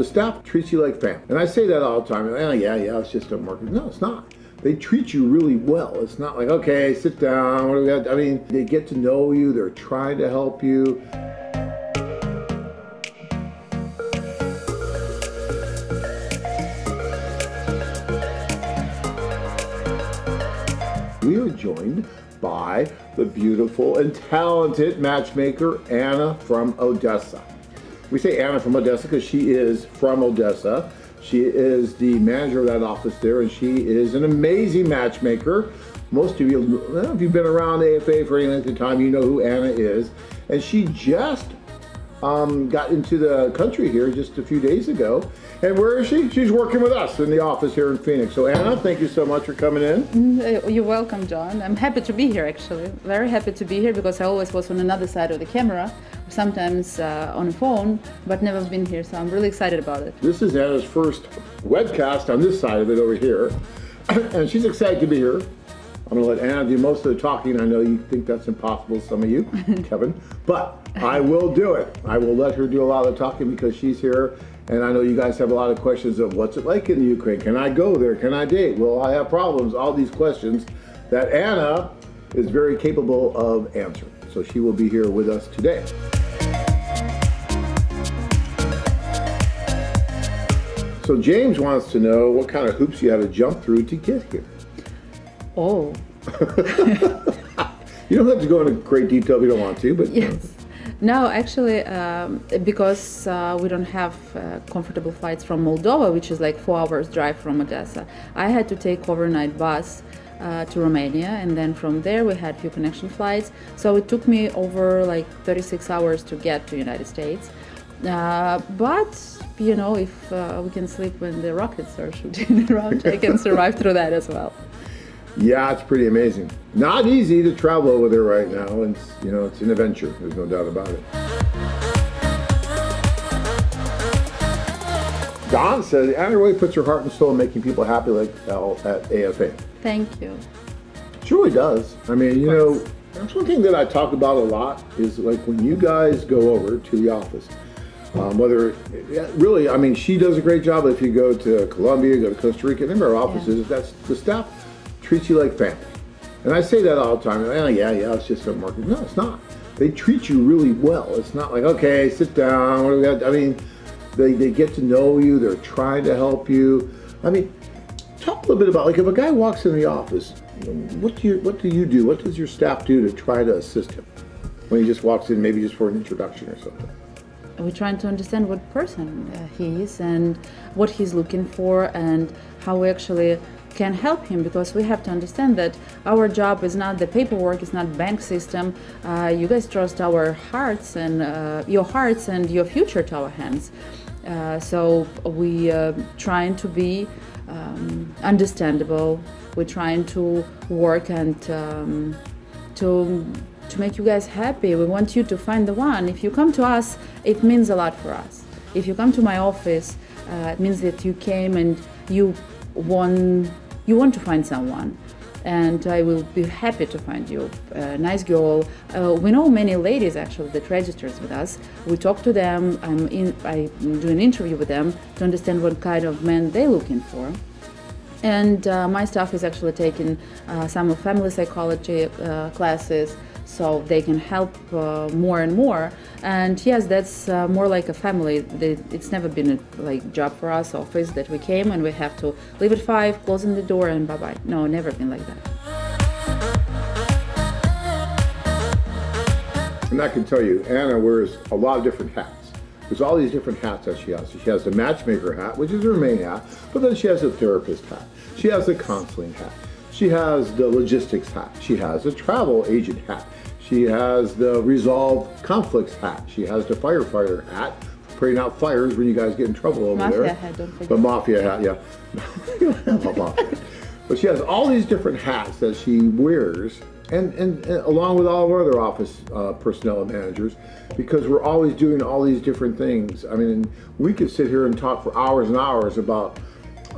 the staff treats you like family. And I say that all the time. Oh, yeah, yeah, it's just a market. No, it's not. They treat you really well. It's not like, okay, sit down. What do we? I mean, they get to know you. They're trying to help you. We are joined by the beautiful and talented matchmaker Anna from Odessa. We say Anna from Odessa because she is from Odessa. She is the manager of that office there, and she is an amazing matchmaker. Most of you, if you've been around AFA for any length of time, you know who Anna is. And she just um, got into the country here just a few days ago. And where is she? She's working with us in the office here in Phoenix. So Anna, thank you so much for coming in. Mm, uh, You're welcome, John. I'm happy to be here, actually. Very happy to be here because I always was on another side of the camera, sometimes uh, on a phone, but never been here. So I'm really excited about it. This is Anna's first webcast on this side of it over here. and she's excited to be here. I'm going to let Anna do most of the talking. I know you think that's impossible, some of you, Kevin, but I will do it. I will let her do a lot of the talking because she's here. And I know you guys have a lot of questions of what's it like in the Ukraine? Can I go there? Can I date? Will I have problems? All these questions that Anna is very capable of answering. So she will be here with us today. So James wants to know what kind of hoops you had to jump through to get here. Oh, You don't have to go into great detail if you don't want to, but yes. No, actually, um, because uh, we don't have uh, comfortable flights from Moldova, which is like four hours drive from Odessa, I had to take overnight bus uh, to Romania, and then from there we had few connection flights. So it took me over like 36 hours to get to the United States. Uh, but you know, if uh, we can sleep when the rockets are shooting around, I can survive through that as well. yeah, it's pretty amazing. Not easy to travel over there right now, and it's, you know it's an adventure. There's no doubt about it. Don says Anna really puts her heart and soul in making people happy like hell at AFA. Thank you. She really does. I mean, you know, that's one thing that I talk about a lot is like when you guys go over to the office, um, whether yeah, really, I mean, she does a great job. If you go to Colombia, go to Costa Rica, remember our offices, that's the staff treats you like family. And I say that all the time. Oh, yeah, yeah, it's just a market. No, it's not. They treat you really well. It's not like, okay, sit down. What do we got? I mean, they, they get to know you. They're trying to help you. I mean, talk a little bit about like if a guy walks in the office, what do you what do you do? What does your staff do to try to assist him when he just walks in, maybe just for an introduction or something? We're trying to understand what person uh, he is and what he's looking for and how we actually can help him because we have to understand that our job is not the paperwork it's not bank system. Uh, you guys trust our hearts and uh, your hearts and your future to our hands. Uh, so we are trying to be um, understandable. We're trying to work and um, to to make you guys happy. We want you to find the one. If you come to us, it means a lot for us. If you come to my office, uh, it means that you came and you want you want to find someone. And I will be happy to find you a nice girl. Uh, we know many ladies actually that registers with us. We talk to them. I'm in, I do an interview with them to understand what kind of men they're looking for and uh, my staff is actually taking uh, some of family psychology uh, classes so they can help uh, more and more and yes that's uh, more like a family it's never been a like job for us office that we came and we have to leave at five closing the door and bye bye no never been like that And I can tell you, Anna wears a lot of different hats. There's all these different hats that she has. She has the matchmaker hat, which is her main hat, but then she has a therapist hat. She has a counseling hat. She has the logistics hat. She has a travel agent hat. She has the resolve conflicts hat. She has the firefighter hat, putting out fires when you guys get in trouble over Mafia there. hat, don't forget. The mafia hat, yeah. You don't have a mafia hat. But she has all these different hats that she wears, and, and, and along with all of our other office uh, personnel and managers, because we're always doing all these different things. I mean, we could sit here and talk for hours and hours about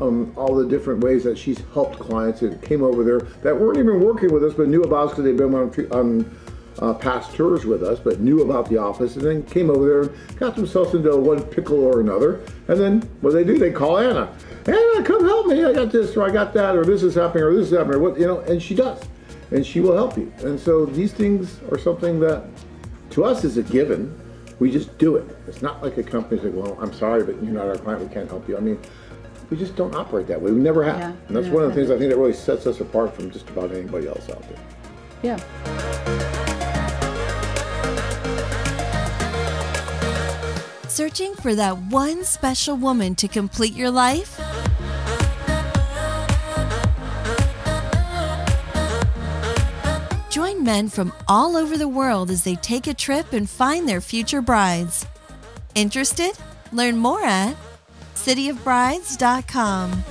um, all the different ways that she's helped clients that came over there that weren't even working with us but knew about us because they've been on, on uh, past tours with us, but knew about the office, and then came over there and got themselves into one pickle or another. And then what do they do, they call Anna. Anna, come help me. I got this, or I got that, or this is happening, or this is happening, or what you know. And she does, and she will help you. And so these things are something that, to us, is a given. We just do it. It's not like a company's like, well, I'm sorry, but you're not our client. We can't help you. I mean, we just don't operate that way. We never have. Yeah, and that's yeah, one of the things I think that really sets us apart from just about anybody else out there. Yeah. Searching for that one special woman to complete your life? Join men from all over the world as they take a trip and find their future brides. Interested? Learn more at cityofbrides.com.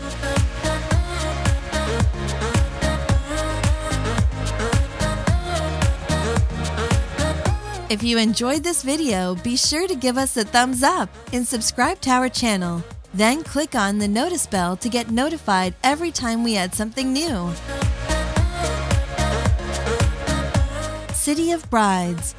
If you enjoyed this video, be sure to give us a thumbs up and subscribe to our channel. Then click on the notice bell to get notified every time we add something new. City of Brides.